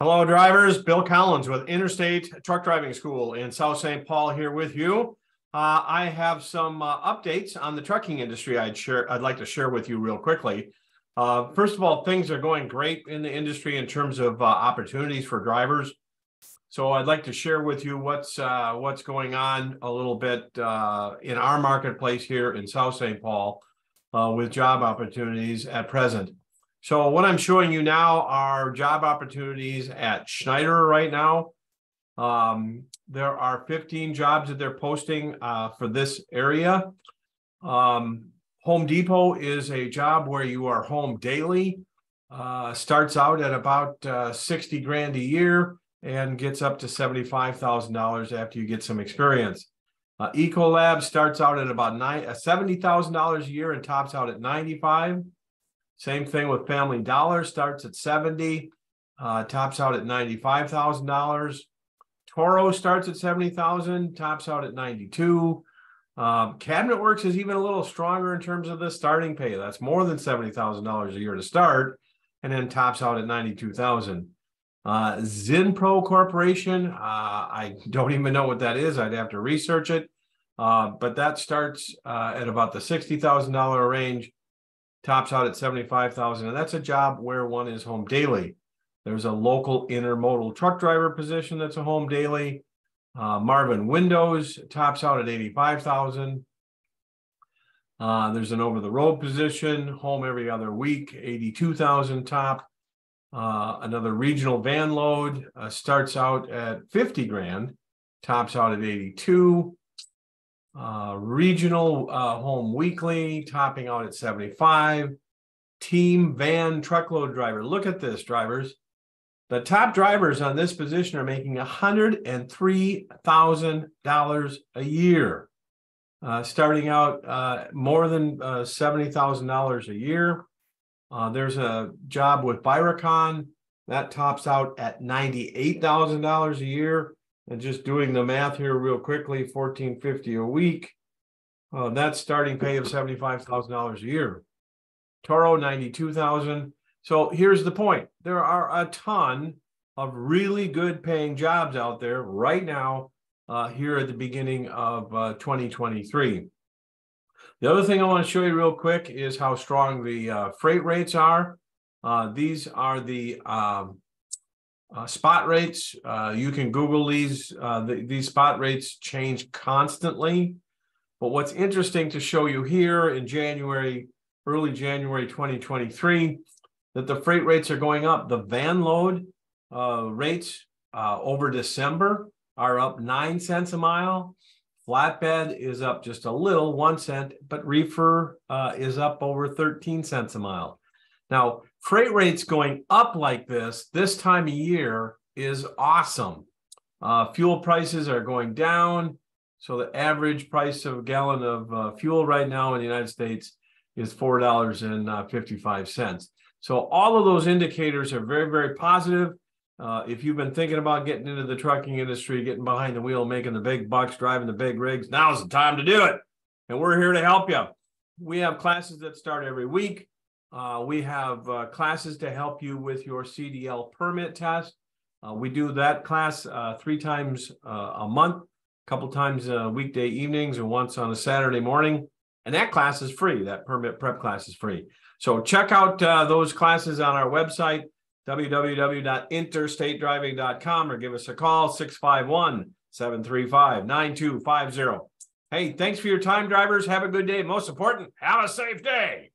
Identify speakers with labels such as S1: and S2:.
S1: Hello, drivers. Bill Collins with Interstate Truck Driving School in South St. Paul here with you. Uh, I have some uh, updates on the trucking industry. I'd share. I'd like to share with you real quickly. Uh, first of all, things are going great in the industry in terms of uh, opportunities for drivers. So I'd like to share with you what's uh, what's going on a little bit uh, in our marketplace here in South St. Paul with job opportunities at present. So what I'm showing you now are job opportunities at Schneider right now. Um, there are 15 jobs that they're posting uh, for this area. Um, home Depot is a job where you are home daily. Uh, starts out at about uh, 60 grand a year and gets up to $75,000 after you get some experience. Uh, Ecolab starts out at about uh, $70,000 a year and tops out at 95. Same thing with Family Dollar, starts at 70, uh, tops out at $95,000. Toro starts at 70,000, tops out at 92. Um, Cabinet Works is even a little stronger in terms of the starting pay. That's more than $70,000 a year to start and then tops out at 92,000. Uh, Zinpro Corporation, uh, I don't even know what that is. I'd have to research it. Uh, but that starts uh, at about the $60,000 range tops out at 75,000 and that's a job where one is home daily. There's a local intermodal truck driver position that's a home daily. Uh, Marvin Windows tops out at 85,000. Uh, there's an over the road position, home every other week, 82,000 top. Uh, another regional van load uh, starts out at 50 grand, tops out at 82. Uh, regional uh, home weekly topping out at 75. Team van truckload driver. Look at this, drivers. The top drivers on this position are making $103,000 a year, uh, starting out uh, more than uh, $70,000 a year. There's a job with Byracon that tops out at $98,000 a year and just doing the math here real quickly, fourteen fifty a week. Uh, that's starting pay of seventy-five thousand dollars a year. Toro ninety-two thousand. So here's the point: there are a ton of really good paying jobs out there right now. Uh, here at the beginning of uh, 2023. The other thing I want to show you real quick is how strong the uh, freight rates are. Uh, these are the um, uh, spot rates, uh, you can Google these. Uh, the, these spot rates change constantly. But what's interesting to show you here in January, early January 2023, that the freight rates are going up. The van load uh, rates uh, over December are up nine cents a mile. Flatbed is up just a little, one cent, but reefer uh, is up over 13 cents a mile. Now, freight rates going up like this this time of year is awesome. Uh, fuel prices are going down. So the average price of a gallon of uh, fuel right now in the United States is $4.55. Uh, so all of those indicators are very, very positive. Uh, if you've been thinking about getting into the trucking industry, getting behind the wheel, making the big bucks, driving the big rigs, now's the time to do it. And we're here to help you. We have classes that start every week. Uh, we have uh, classes to help you with your CDL permit test. Uh, we do that class uh, three times uh, a month, a couple times uh, weekday evenings and once on a Saturday morning. And that class is free. That permit prep class is free. So check out those classes on our website, www.interstatedriving.com, or give us a call, 651 735 9250. Hey, thanks for your time, drivers. Have a good day. Most important, have a safe day.